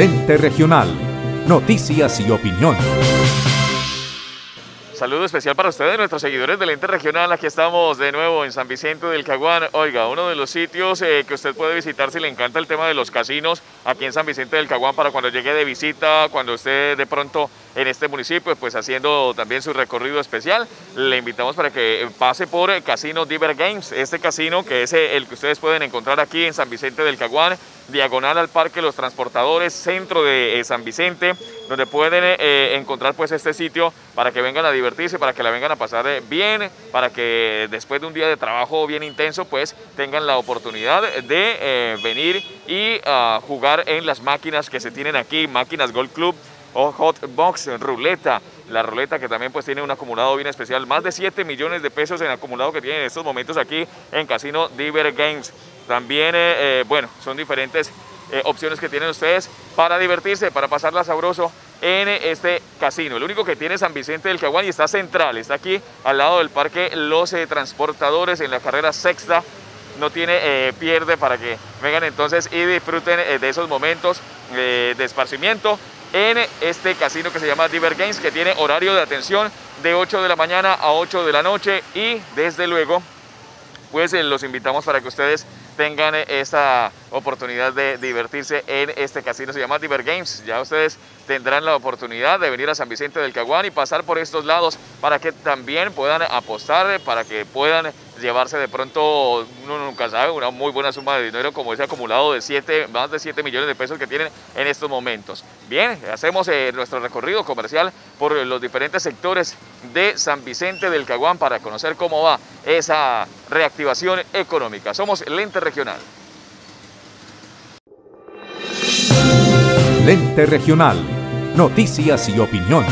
Lente Regional. Noticias y opinión. Saludo especial para ustedes, nuestros seguidores del ente regional. Aquí estamos de nuevo en San Vicente del Caguán. Oiga, uno de los sitios eh, que usted puede visitar si le encanta el tema de los casinos aquí en San Vicente del Caguán para cuando llegue de visita, cuando usted de pronto en este municipio, pues haciendo también su recorrido especial. Le invitamos para que pase por el Casino Diver Games, este casino que es el que ustedes pueden encontrar aquí en San Vicente del Caguán, diagonal al Parque Los Transportadores, centro de eh, San Vicente, donde pueden eh, encontrar pues este sitio para que vengan a divertirse, para que la vengan a pasar eh, bien, para que después de un día de trabajo bien intenso, pues tengan la oportunidad de venir y ah, jugar en las máquinas que se tienen aquí, máquinas Gold Club, o Hot Box, ruleta. La ruleta que también pues tiene un acumulado bien especial, más de 7 millones de pesos en acumulado que tiene en estos momentos aquí en Casino Diver Games. También, eh, eh, bueno, son diferentes eh, opciones que tienen ustedes para divertirse, para pasarla sabroso en este casino. El único que tiene San Vicente del Caguán y está central, está aquí al lado del parque Los Transportadores en la carrera sexta. No tiene pierde para que vengan entonces y disfruten de esos momentos de esparcimiento en este casino que se llama Diver Games, que tiene horario de atención de 8 de la mañana a 8 de la noche y desde luego pues eh, los invitamos para que ustedes tengan eh, esta oportunidad de divertirse en este casino, se llama Diver Games. Ya ustedes tendrán la oportunidad de venir a San Vicente del Caguán y pasar por estos lados para que también puedan apostar, para que puedan llevarse de pronto, uno nunca sabe, una muy buena suma de dinero como ese acumulado de 7, más de 7 millones de pesos que tienen en estos momentos. Bien, hacemos eh, nuestro recorrido comercial por los diferentes sectores de San Vicente del Caguán para conocer cómo va esa reactivación económica. Somos Lente Regional. Lente Regional. Noticias y opinión.